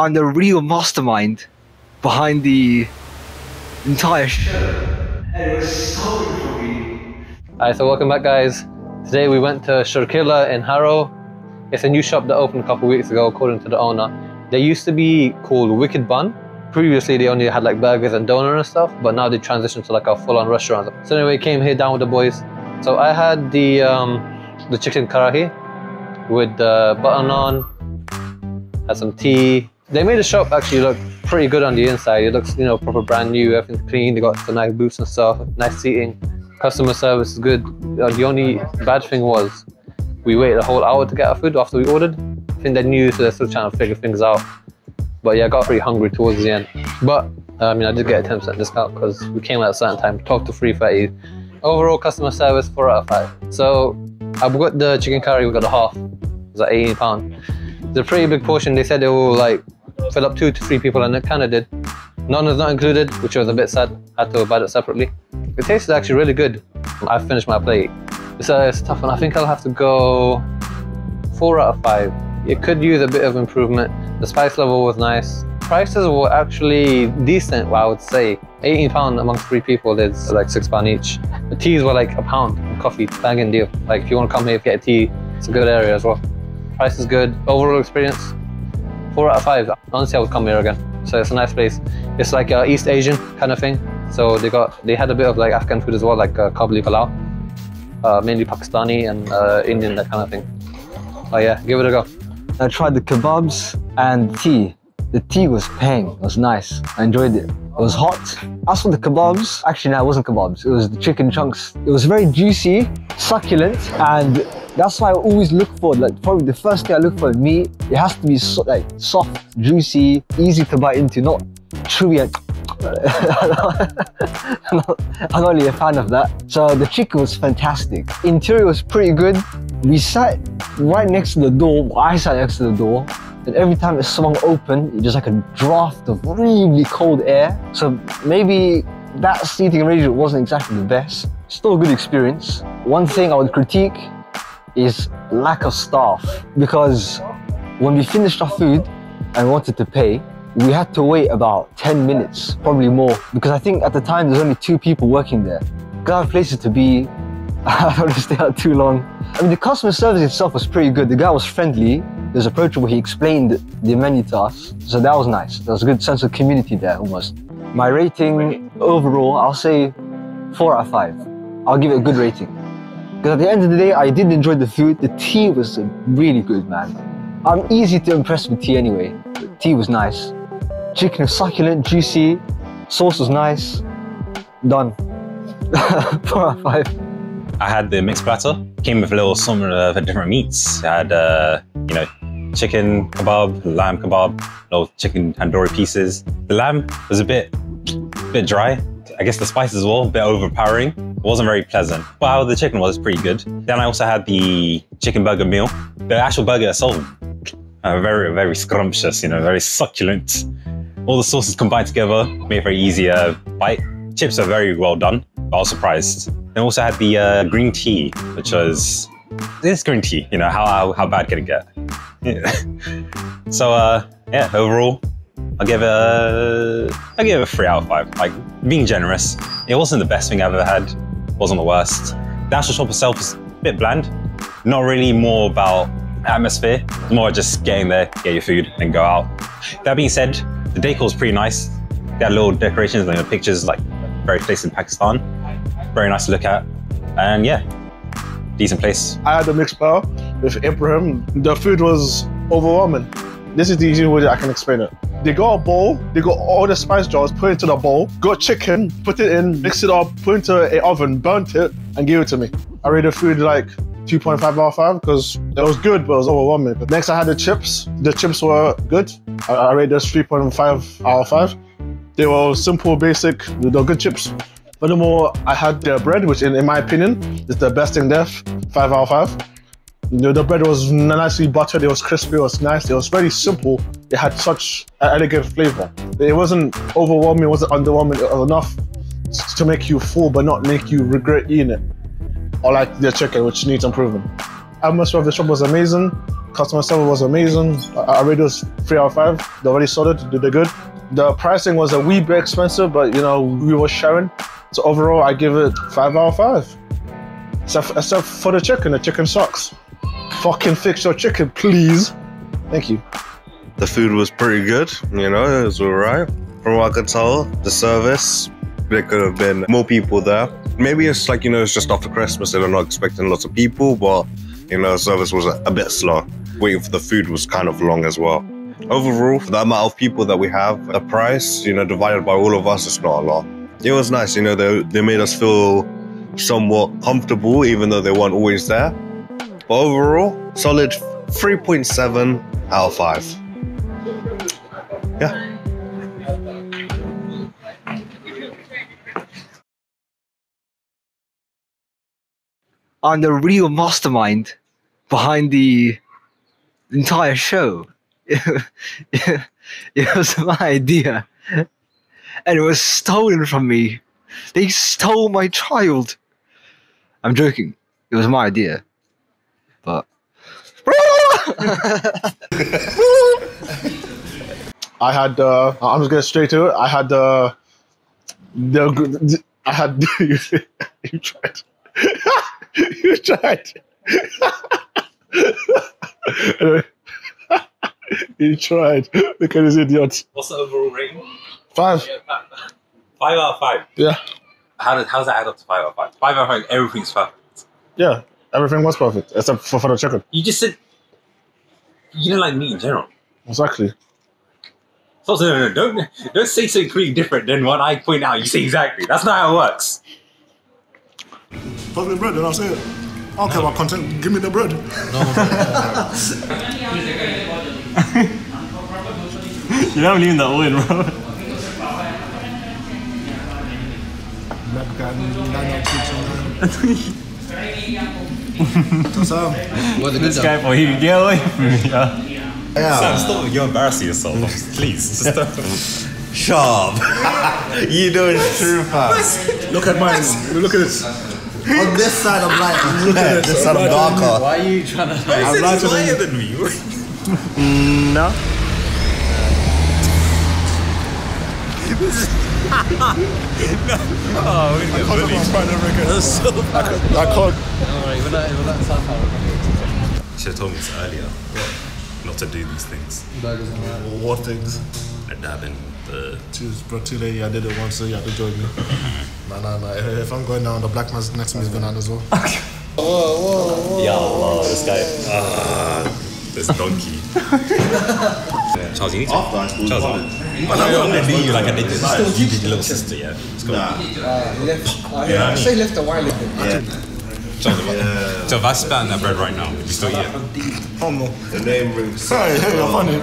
I'm the real mastermind behind the entire show. And it was so good for me. Alright, so welcome back, guys. Today we went to SherQilla in Harrow. It's a new shop that opened a couple weeks ago, according to the owner. They used to be called Wicked Bun. Previously, they only had like burgers and donuts and stuff, but now they transitioned to like a full-on restaurant. So anyway, came here down with the boys. So I had the um, the chicken karahi with the button on, had some tea. They made the shop actually look pretty good on the inside. It looks, you know, proper brand new, everything's clean. They got some nice booths and stuff, nice seating. Customer service is good. Uh, the only bad thing was we waited a whole hour to get our food after we ordered. I think they're new, so they're still trying to figure things out. But yeah, I got pretty hungry towards the end. But I mean, I did get a 10% discount because we came at a certain time, talked to 330. Overall customer service, 4 out of 5. So I've got the chicken curry, we got a half. It's like 18 pound. It's a pretty big portion. They said it will like fill up two to three people, and it kind of did. Naan is not included, which was a bit sad. I had to buy it separately. It tasted actually really good. I finished my plate. It's a, it's a tough one. I think I'll have to go four out of five. It could use a bit of improvement. The spice level was nice. Prices were actually decent, well, I would say. 18 pound amongst three people is like six pound each. The teas were like a pound. Coffee, banging deal. Like if you want to come here, get a tea, it's a good area as well. Price is good. Overall experience, four out of five. Honestly, I would come here again. So it's a nice place. It's like a East Asian kind of thing. So they got they had a bit of like Afghan food as well, like uh, kabuli palau, uh, mainly Pakistani and uh, Indian that kind of thing. Oh yeah, give it a go. I tried the kebabs and tea. The tea was pang, it was nice. I enjoyed it. It was hot. As for the kebabs, actually no, it wasn't kebabs. It was the chicken chunks. It was very juicy, succulent, and that's why I always look for, like probably the first thing I look for meat, it has to be so, like soft, juicy, easy to bite into, not chewy not, I'm not really a fan of that. So the chicken was fantastic. Interior was pretty good. We sat right next to the door. I sat next to the door. And every time it swung open, it just like a draft of really cold air. So maybe that seating arrangement wasn't exactly the best. Still a good experience. One thing I would critique is lack of staff because when we finished our food and wanted to pay, we had to wait about 10 minutes, probably more, because I think at the time there's only two people working there. Gotta have places to be. I don't want to stay out too long. I mean, the customer service itself was pretty good. The guy was friendly, he was approachable, he explained the menu to us. So that was nice. There was a good sense of community there almost. My rating overall, I'll say four out of five. I'll give it a good rating. Because at the end of the day, I did enjoy the food. The tea was really good, man. I'm easy to impress with tea anyway. The tea was nice. Chicken was succulent, juicy. Sauce was nice. Done. Four out of five. I had the mixed platter. Came with a little assortment of the different meats. I had, uh, you know, chicken kebab, lamb kebab, little chicken tandoori pieces. The lamb was a bit, bit dry. I guess the spice as well, a bit overpowering. It wasn't very pleasant. But how the chicken was pretty good. Then I also had the chicken burger meal. The actual burger itself, uh, very, very scrumptious, you know, very succulent. All the sauces combined together made a very easy bite. Chips are very well done. I was surprised. Then also had the uh, green tea, which was this green tea. You know how how, how bad can it get? Yeah. so uh, yeah, overall, I'll give it a I give it a three out of five. Like being generous. It wasn't the best thing I've ever had. It wasn't the worst. The actual shop itself is a bit bland. Not really more about atmosphere. More just getting there, get your food, and go out. That being said, the decor is pretty nice. They had little decorations and pictures like very placed in Pakistan. Very nice to look at. And yeah, decent place. I had a mixed bar with Ibrahim. The food was overwhelming. This is the easy way that I can explain it. They got a bowl, they got all the spice jars, put it into the bowl, got chicken, put it in, mix it up, put it into an oven, burnt it, and gave it to me. I rated the food like 2.5 out of 5 because it was good, but it was overwhelming. Next, I had the chips. The chips were good. I, I rated this 3.5 out of 5. They were simple, basic, they were good chips. Furthermore, I had the bread, which in, in my opinion is the best in there, 5 out of 5. Know, the bread was nicely buttered, it was crispy, it was nice, it was very simple. It had such an elegant flavor. It wasn't overwhelming, it wasn't underwhelming, it was enough to make you full but not make you regret eating it or like the chicken, which needs improvement. atmosphere of the shop was amazing. Customer service was amazing. I, I rate those three out of five. They're really solid. They're good. The pricing was a wee bit expensive, but you know we were sharing. So overall, I give it five out of five. Except for the chicken. The chicken sucks. Fucking fix your chicken, please. Thank you. The food was pretty good, you know, it was alright. From what I could tell, the service, there could have been more people there. Maybe it's like, you know, it's just after Christmas and I'm not expecting lots of people, but, you know, service was a, a bit slow. Waiting for the food was kind of long as well. Overall, the amount of people that we have, the price, you know, divided by all of us, it's not a lot. It was nice, you know, they, they made us feel somewhat comfortable, even though they weren't always there. But overall, solid 3.7 out of 5. Yeah. I'm the real mastermind behind the entire show. it was my idea, and it was stolen from me. They stole my child. I'm joking. It was my idea, but I had uh I'm just gonna straight to it. I had uh the I had you tried. you tried. Anyway, you tried. Look at this idiot. What's the overall rating? Five. Five out of five. Yeah. How does, how does that add up to five out of five? Five out of five, everything's perfect. Yeah. Everything was perfect except for, for the chicken. You just said you don't like meat in general. Exactly. So, so no, no, don't don't say something completely different than what I point out. You say exactly. That's not how it works. Fuck me bread, and I'll say it. I don't care about content. Give me the bread. You're not leaving that all in, bro. Black guy, nine out teaching. This guy, boy, he get away from me, yeah. Sam, stop. You're embarrassing yourself. Please. Just stop. Sharp. you know it's true, fam. look at mine. Look at this. On this side I'm lighter. Look at this side I'm darker. Why are you trying to? I'm lighter than you. than me. Mm, no. I can't. Alright, we're not, we're not South Should have told me this earlier. Not to do these things. What things? The dabbing, the Cheers, bro. Too late. I did it once, so you have to join me. Nah, nah, nah. If I'm going down, the black man's next to me is going down as well. Yeah, Allah, this guy. Ah, this donkey. Charles, you need to. Charles, I'm gonna do you like I did this. You did your little sister, yeah. Let's go. Uh, I say left a while ago. Charles, so if I spat in that bread right now, would you still eat it? Oh no. The name rings. Sorry, hey, you're funny.